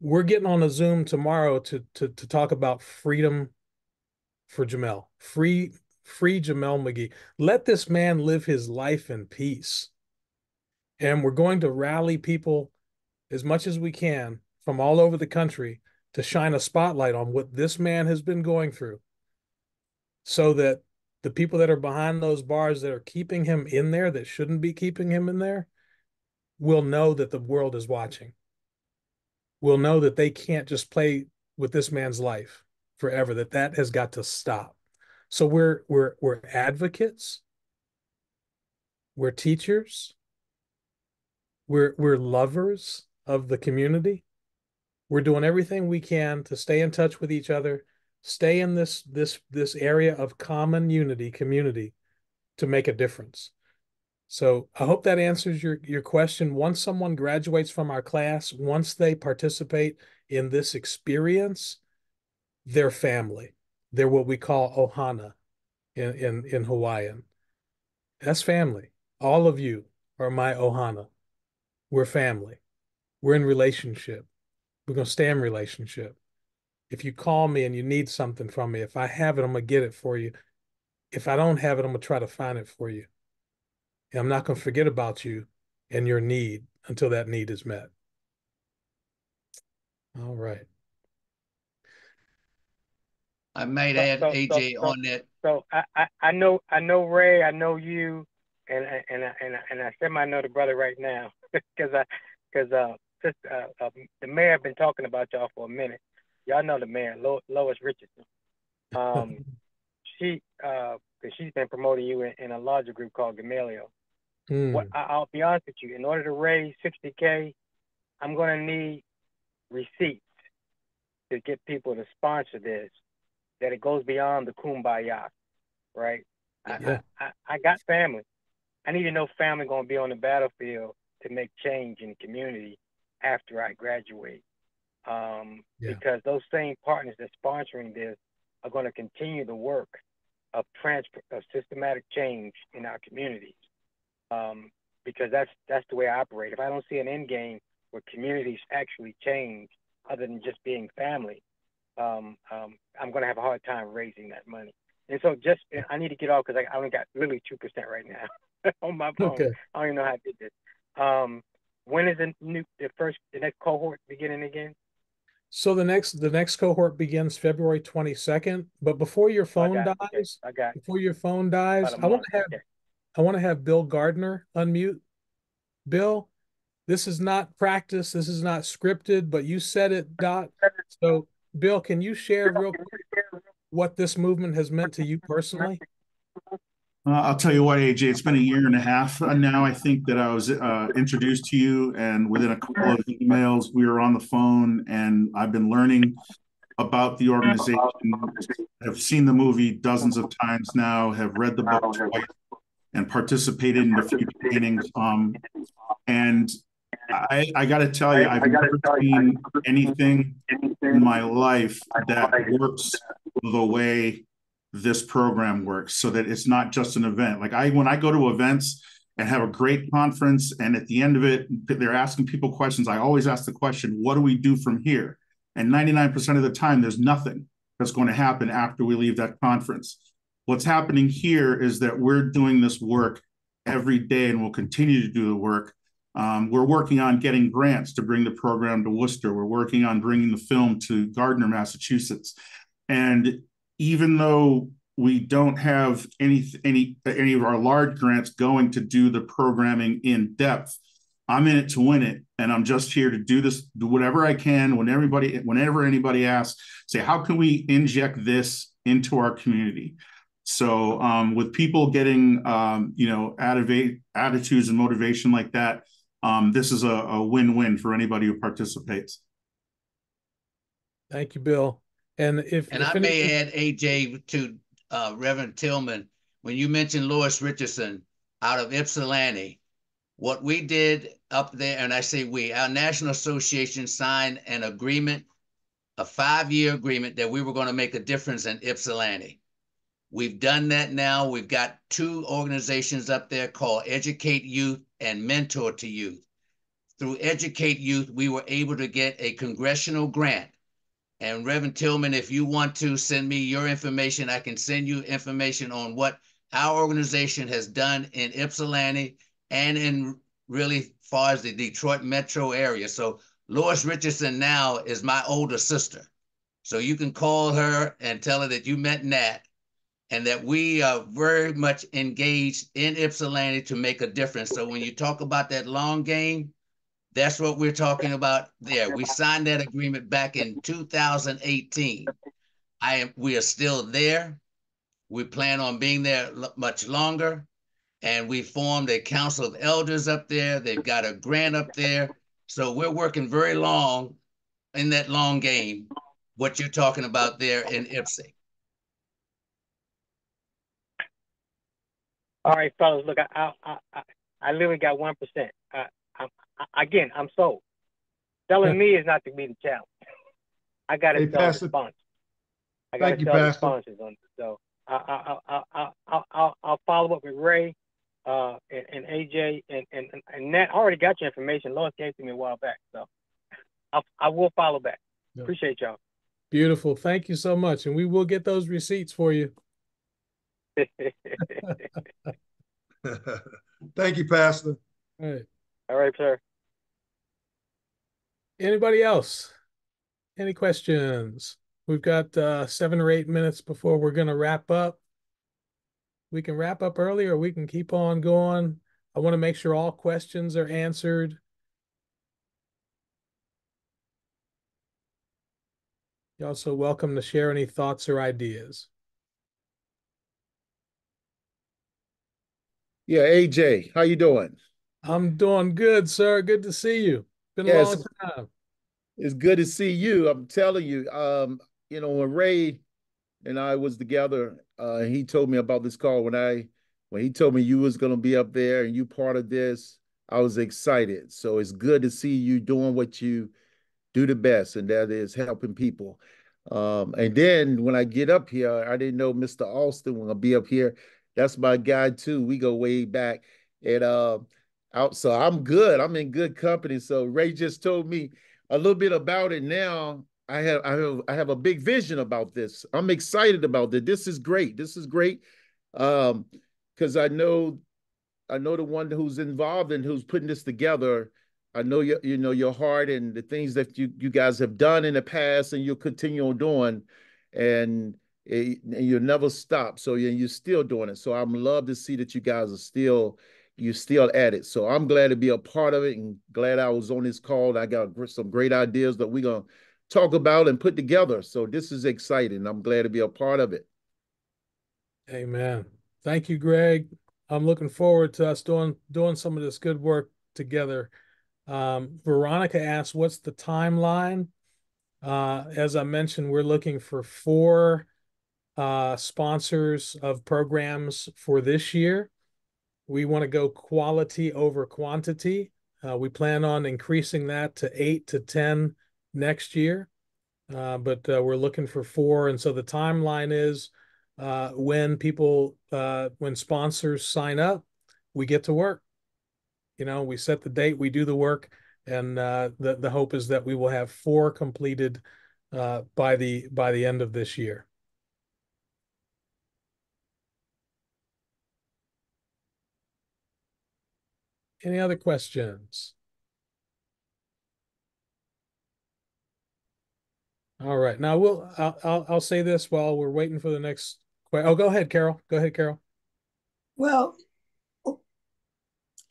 We're getting on a Zoom tomorrow to, to, to talk about freedom for Jamel, free Free Jamel McGee. Let this man live his life in peace. And we're going to rally people as much as we can from all over the country to shine a spotlight on what this man has been going through so that the people that are behind those bars that are keeping him in there that shouldn't be keeping him in there will know that the world is watching will know that they can't just play with this man's life forever that that has got to stop. So we're we're we're advocates. We're teachers. We're we're lovers of the community we're doing everything we can to stay in touch with each other stay in this this this area of common unity community to make a difference. So i hope that answers your your question. Once someone graduates from our class once they participate in this experience they're family. They're what we call ohana in in, in hawaiian. That's family. All of you are my ohana. We're family. We're in relationship we're going to stay in relationship if you call me and you need something from me, if I have it, I'm gonna get it for you. If I don't have it, I'm gonna try to find it for you. And I'm not gonna forget about you and your need until that need is met. All right. I might add so, AJ so, on that. So I, I, I know I know Ray, I know you, and and and and I semi know the brother right now because I because uh, just, uh, uh, the mayor been talking about y'all for a minute y'all know the mayor, Lo- Lois Richardson. Um, she, uh, cause she's been promoting you in, in a larger group called Gamaliel. Mm. What I, will be honest with you, in order to raise 60k, I'm gonna need receipts to get people to sponsor this. That it goes beyond the kumbaya, right? Yeah. I, I, I got family. I need to know family gonna be on the battlefield to make change in the community after I graduate um, yeah. because those same partners that sponsoring this are going to continue the work of transfer of systematic change in our communities. Um, because that's that's the way I operate. If I don't see an end game where communities actually change, other than just being family, um, um, I'm going to have a hard time raising that money. And so, just I need to get off because I, I only got literally two percent right now on my phone. Okay. I don't even know how I did this. Um, when is the new the first the next cohort beginning again? So the next the next cohort begins February 22nd. But before your phone I dies, okay. I got before your phone dies, I want to have okay. I want to have Bill Gardner unmute. Bill, this is not practice. This is not scripted, but you said it, Dot. So, Bill, can you share real quick what this movement has meant to you personally? Uh, I'll tell you what, AJ, it's been a year and a half now. I think that I was uh, introduced to you, and within a couple of emails, we were on the phone, and I've been learning about the organization. Have seen the movie dozens of times now. Have read the book twice, and participated in a few trainings. Um, and I, I got to tell you, I've never seen anything in my life that works the way this program works so that it's not just an event. Like I, when I go to events and have a great conference, and at the end of it, they're asking people questions. I always ask the question, what do we do from here? And 99% of the time, there's nothing that's going to happen after we leave that conference. What's happening here is that we're doing this work every day and we'll continue to do the work. Um, we're working on getting grants to bring the program to Worcester. We're working on bringing the film to Gardner, Massachusetts. And even though we don't have any any any of our large grants going to do the programming in depth i'm in it to win it. And i'm just here to do this do whatever i can when everybody whenever anybody asks say how can we inject this into our community? So um, with people getting um, you know attitudes and motivation like that um, this is a, a win-win for anybody who participates. Thank you bill and if and if I may add AJ to uh, Reverend Tillman when you mentioned Lois Richardson out of Ypsilanti, what we did up there, and I say we, our national association signed an agreement, a five-year agreement that we were going to make a difference in Ypsilanti. We've done that now. We've got two organizations up there called Educate Youth and Mentor to Youth. Through Educate Youth, we were able to get a congressional grant And Reverend Tillman, if you want to send me your information, I can send you information on what our organization has done in Ypsilanti and in really far as the Detroit metro area. So Lois Richardson now is my older sister. So you can call her and tell her that you met Nat and that we are very much engaged in Ypsilanti to make a difference. So when you talk about that long game, that's what we're talking about there. We signed that agreement back in 2018. I am we are still there. We plan on being there much longer. And we formed a council of elders up there. They've got a grant up there. So we're working very long in that long game, what you're talking about there in Ipsy. All right, fellas. Look, I I I, I literally got one percent. I, I, again, I'm sold. Telling me is not to be the challenge. I got to hey, sell Pastor, response. I got to sell Pastor. responses on it. So I, I, I, I, I, I'll, I'll follow up with Ray uh, and, and AJ and, and, and Nat. I already got your information. Lois gave to me a while back. So I, I will follow back. Yeah. Appreciate y'all. Beautiful. Thank you so much. And we will get those receipts for you. Thank you, Pastor. All right. All right, sir. Anybody else? Any questions? We've got uh, seven or eight minutes before we're going to wrap up. We can wrap up early or we can keep on going. I want to make sure all questions are answered. You're also welcome to share any thoughts or ideas. Yeah, AJ, how you doing? I'm doing good, sir. Good to see you. Been a long time. It's good to see you. I'm telling you, um, you know, when Ray and I was together, uh, he told me about this call when I when he told me you was gonna be up there and you part of this, I was excited. So it's good to see you doing what you do the best, and that is helping people. Um, and then when I get up here, I didn't know Mr. Alston was gonna be up here. That's my guy too. We go way back. And uh, out. So I'm good. I'm in good company. So Ray just told me a little bit about it now. I have I have I have a big vision about this. I'm excited about this. This is great. This is great. Um, because I know I know the one who's involved and who's putting this together. I know your you know your heart and the things that you you guys have done in the past and you'll continue on doing, and, it, and you'll never stop. So you're, you're still doing it. So I'm love to see that you guys are still you're still at it. So I'm glad to be a part of it and glad I was on this call. I got some great ideas that we're going to talk about and put together. So this is exciting. I'm glad to be a part of it. Amen. Thank you, Greg. I'm looking forward to us doing doing some of this good work together. Um, Veronica asked, "What's the timeline?" Uh, as I mentioned, we're looking for four uh, sponsors of programs for this year. We want to go quality over quantity. Uh, we plan on increasing that to eight to 10 next year, uh, but uh, we're looking for four. And so the timeline is uh, when people, uh, when sponsors sign up, we get to work. You know, we set the date, we do the work, and uh, the the hope is that we will have four completed by the by the end of this year. Any other questions? All right. Now we'll I'll I'll, I'll say this while we're waiting for the next Oh, go ahead, Carol. Go ahead, Carol. Well,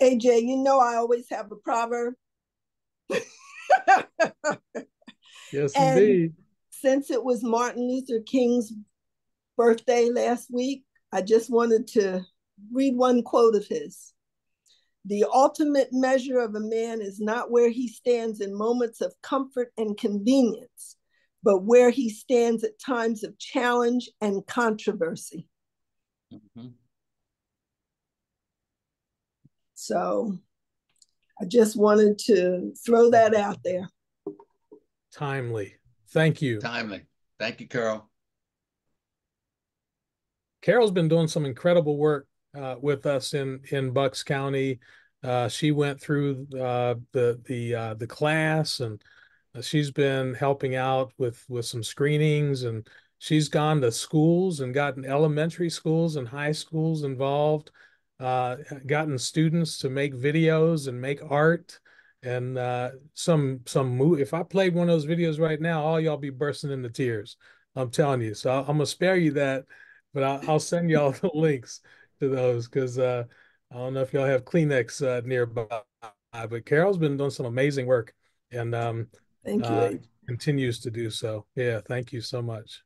AJ, you know I always have a proverb. yes, and indeed. Since it was Martin Luther King's birthday last week, I just wanted to read one quote of his. The ultimate measure of a man is not where he stands in moments of comfort and convenience, but where he stands at times of challenge and controversy. Mm-hmm. So I just wanted to throw that out there. Timely. Thank you. Timely. Thank you, Carol. Carol's been doing some incredible work uh, with us in in Bucks County. Uh, she went through uh, the the uh, the class and she's been helping out with with some screenings and she's gone to schools and gotten elementary schools and high schools involved, uh, gotten students to make videos and make art and uh, some some move. If I played one of those videos right now, all y'all be bursting into tears. I'm telling you. So I'm gonna spare you that, but I'll, I'll send y'all the links to those because uh, I don't know if y'all have Kleenex uh, nearby. But Carol's been doing some amazing work, and um, Thank you. uh, continues to do so. Yeah, thank you so much.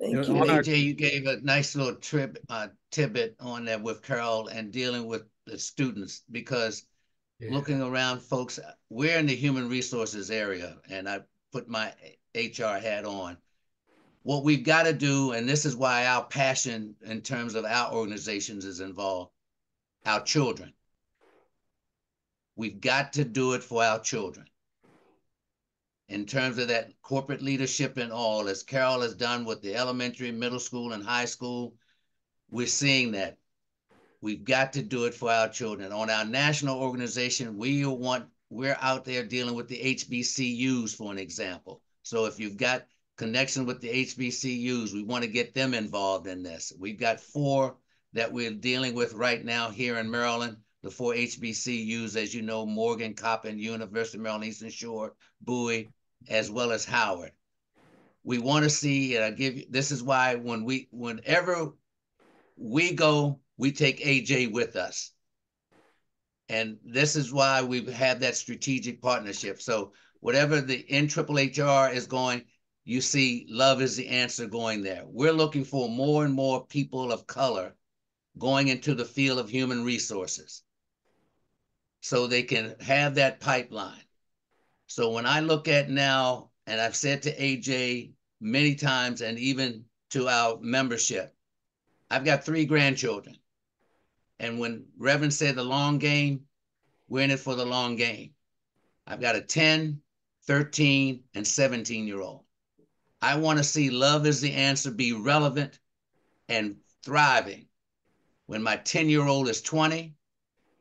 Thank you you. on our- AJ, you gave a nice little trip, uh, tidbit on that with Carol and dealing with the students because Yeah. looking around, folks, we're in the human resources area, and I put my HR hat on. What we've got to do, and this is why our passion in terms of our organizations is involved, our children. We've got to do it for our children. In terms of that corporate leadership and all, as Carol has done with the elementary, middle school, and high school, we're seeing that. We've got to do it for our children. On our national organization, we want we're out there dealing with the HBCUs, for an example. So if you've got connection with the HBCUs, we want to get them involved in this. We've got four that we're dealing with right now here in Maryland. The four HBCUs, as you know, Morgan, Coppin, University of Maryland, Eastern Shore, Bowie, as well as Howard. We want to see, and I give you, this is why when we, whenever we go, we take AJ with us. And this is why we have that strategic partnership. So whatever the NHHR is going, you see love is the answer going there. We're looking for more and more people of color going into the field of human resources so they can have that pipeline. So when I look at now, and I've said to AJ many times and even to our membership, I've got three grandchildren. And when Reverend said the long game, we're in it for the long game. I've got a 10, 13, and 17 year old. I want to see love is the answer be relevant and thriving. When my 10 year old is 20,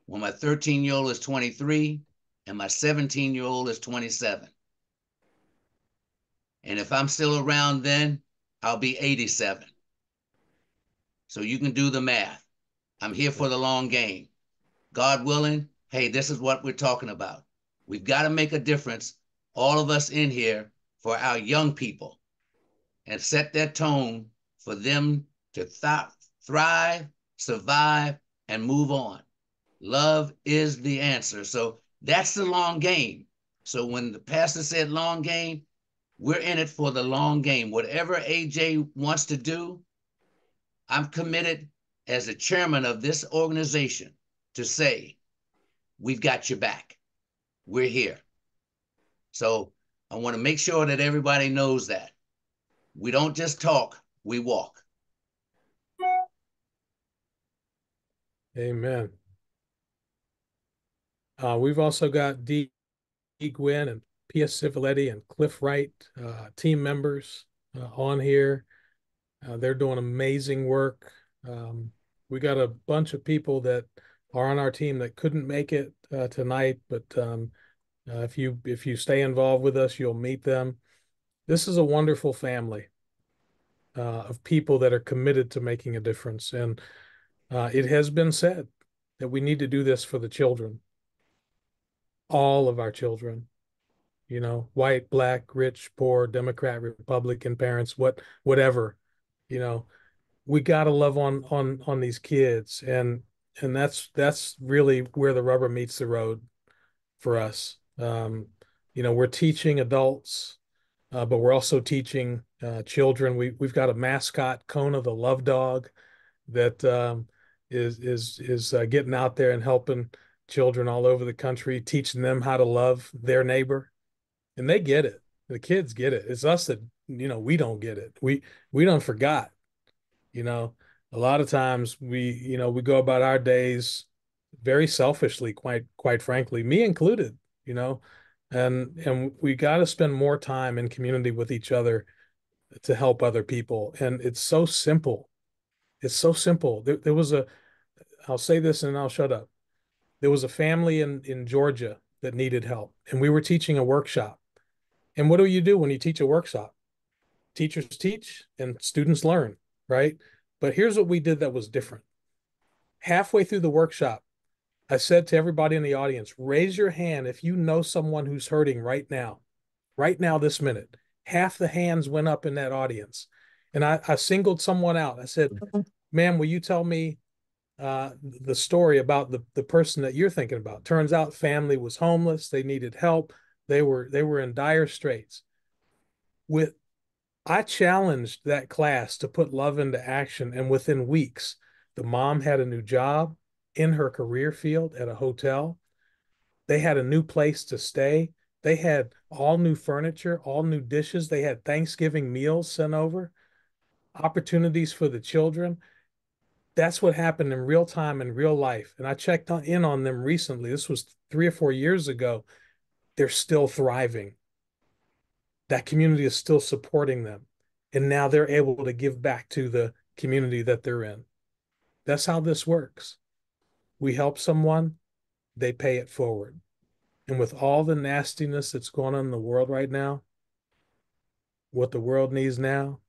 when my 13 year old is 23, and my 17 year old is 27. And if I'm still around then, I'll be 87. So you can do the math. I'm here for the long game. God willing, hey, this is what we're talking about. We've got to make a difference, all of us in here, for our young people and set that tone for them to th- thrive, survive, and move on. Love is the answer. So that's the long game. So when the pastor said long game, we're in it for the long game. Whatever AJ wants to do, I'm committed as the chairman of this organization to say, we've got your back. We're here. So I want to make sure that everybody knows that. We don't just talk, we walk. Amen. Uh, we've also got D. D. Gwynn and Pia Civiletti and Cliff Wright, uh, team members uh, on here. Uh, they're doing amazing work. Um, we got a bunch of people that are on our team that couldn't make it uh, tonight, but um, uh, if you if you stay involved with us, you'll meet them. This is a wonderful family uh, of people that are committed to making a difference, and uh, it has been said that we need to do this for the children, all of our children, you know, white, black, rich, poor, Democrat, Republican parents, what, whatever, you know, we got to love on on on these kids, and and that's that's really where the rubber meets the road for us. Um, you know, we're teaching adults, uh, but we're also teaching uh, children. We we've got a mascot, Kona the love dog, that um, is is is uh, getting out there and helping children all over the country, teaching them how to love their neighbor, and they get it. The kids get it. It's us that you know we don't get it. We we don't forgot. You know, a lot of times we you know we go about our days very selfishly, quite quite frankly, me included. You know, and and we got to spend more time in community with each other to help other people. And it's so simple. It's so simple. There, there was a I'll say this and I'll shut up. There was a family in, in Georgia that needed help, and we were teaching a workshop. And what do you do when you teach a workshop? Teachers teach and students learn, right? But here's what we did that was different. Halfway through the workshop, I said to everybody in the audience, raise your hand if you know someone who's hurting right now, right now, this minute. Half the hands went up in that audience. And I, I singled someone out. I said, ma'am, will you tell me uh, the story about the, the person that you're thinking about? Turns out family was homeless. They needed help. They were, they were in dire straits. With, I challenged that class to put love into action. And within weeks, the mom had a new job in her career field at a hotel. They had a new place to stay. They had all new furniture, all new dishes. They had Thanksgiving meals sent over, opportunities for the children. That's what happened in real time in real life. And I checked on, in on them recently. This was three or four years ago. They're still thriving. That community is still supporting them. And now they're able to give back to the community that they're in. That's how this works we help someone, they pay it forward. And with all the nastiness that's going on in the world right now, what the world needs now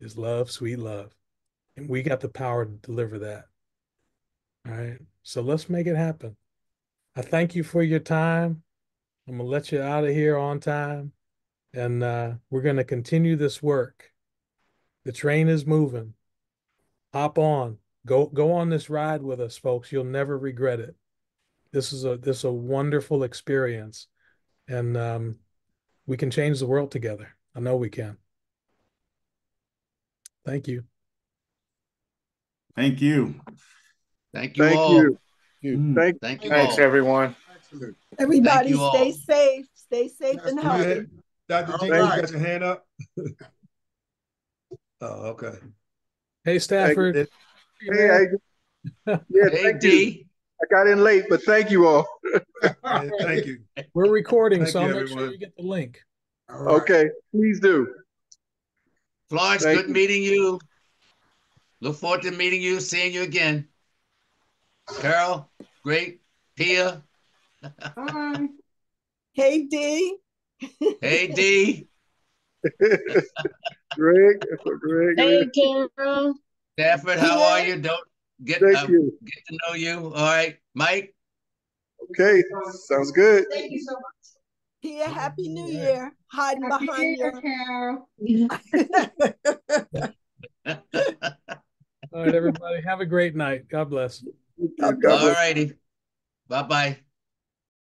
is love, sweet love. And we got the power to deliver that. All right. So let's make it happen. I thank you for your time. I'm going to let you out of here on time. And uh, we're going to continue this work. The train is moving. Hop on. Go go on this ride with us, folks. You'll never regret it. This is a this is a wonderful experience, and um, we can change the world together. I know we can. Thank you. Thank you. Thank you Thank all. you. Mm. Thank, Thank you thanks, all. everyone. Excellent. Everybody you all. stay safe, stay safe and healthy. Dr. All G, you right. got your hand up? Oh, okay. Hey Stafford. It- Hey, I, yeah, Hey thank you. D. I got in late, but thank you all. yeah, Thank you. We're recording, Thank so you, I'll make sure you get the link. All right. Okay, please do. Florence, Thank good you. meeting you. Look forward to meeting you, seeing you again. Carol, great. Pia, Hi. Hey D. hey D. Greg, Greg, Hey, Carol. Stafford, how are you? Don't get thank uh, you. get to know you. All right, Mike. Okay, sounds good. Thank you so much. Pia, happy new year. Hiding behind your All right, everybody. Have a great night. God bless. God All righty. Bye bye.